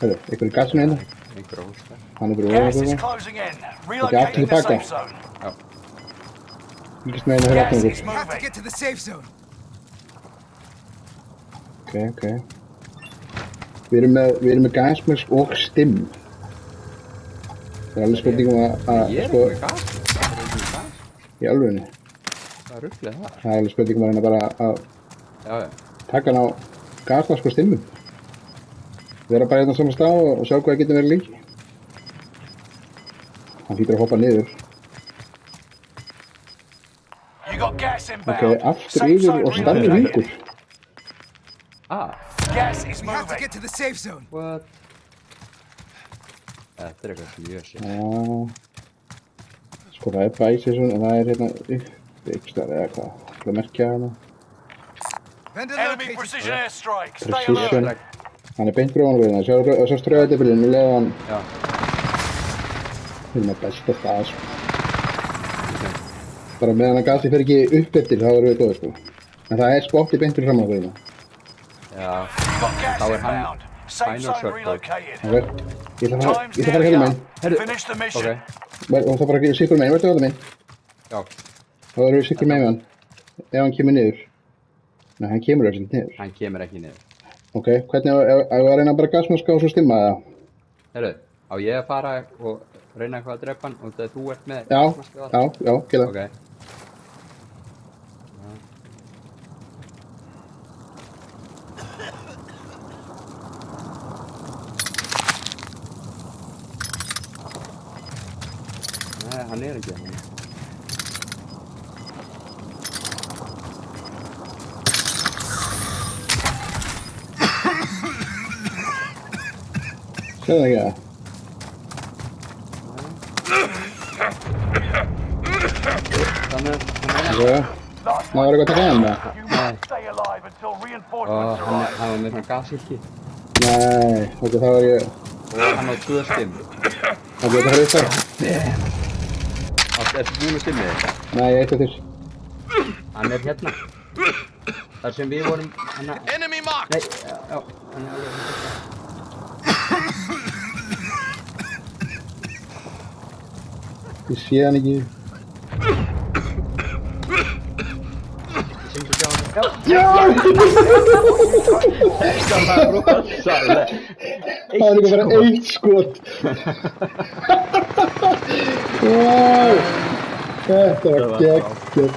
Hörru, ykkur er gassinu hérna. Einhver óskar. Hann er Gas ofan is okkur. closing in. aftur Relocating the tilbaka. safe zone. Já. Fylgist með hérna fyrir Gas aftan is ykkur. We have to moving. get to the safe zone. Ok, ok. Við erum með, við erum með gasmösk og stimm. Það er alveg spurning um að, að Ég er sko, með gas. Það er ekki með gas. í alvegni. Það er rugglega það. Það er alveg spurning um að reyna bara að Já, já. taka hann á gasmask og stimmum. Vera bara hérna svona stað og, sjá hvað það getur verið lengi. Hann hlýtur að hoppa niður. You got gas Ok, aftur yfir og relocated. vingur. Ah, Gas is We have to moving. get to the safe zone. what? Þetta er eitthvað mjög sér. Já. Sko það er bæsið svona, það er hérna stað eða hvað. Það merkja hana. Vendor Enemy located. precision Hann er beint honum við það. Sjá, sjá ströðadebilinn, við leðum hann Já. Við erum að besta það, sko. Bara meðan að gasið fer ekki upp eftir, þá erum við góðið, sko. En það er spotti beint fyrir framan okkur, Já. You got gas Þá er hann final circle. relocated. ok? Ég ætla að fara, að hérna up. Herru. Ok. Og það bara ekki sikur meginn, verður það meginn. Já. Þá erum við sikur meginn við hann. Ef hann kemur niður. Nei, hann kemur öll niður. Hann kemur ekki niður. Ok, hvernig á- á að reyna bara gasmaska og svo stimma það? Herru, á ég að fara og reyna eitthvað að drepa hann og þegar þú ert með Já, gasmaskið og já, allt? já, gera það. Ok. Nei, hann er ekki það það. Að hann er Ok, Last Má vera eitthvað að taka hann það? Stay alive until og reinforcements hann, var með svona gasíki Nei, ok, þá er ég... og hann á tvö stim. Ok, það er eitthvað. Átt er tvúnu stimmið. Nei, ég eitthvað til. Hann er hérna. Þar sem við vorum, hann að... Enemy marked. Nei, já, hann er alveg hérna. Christianity. Ja! Ja, det var ett skott. wow! Jäklar, jäklar.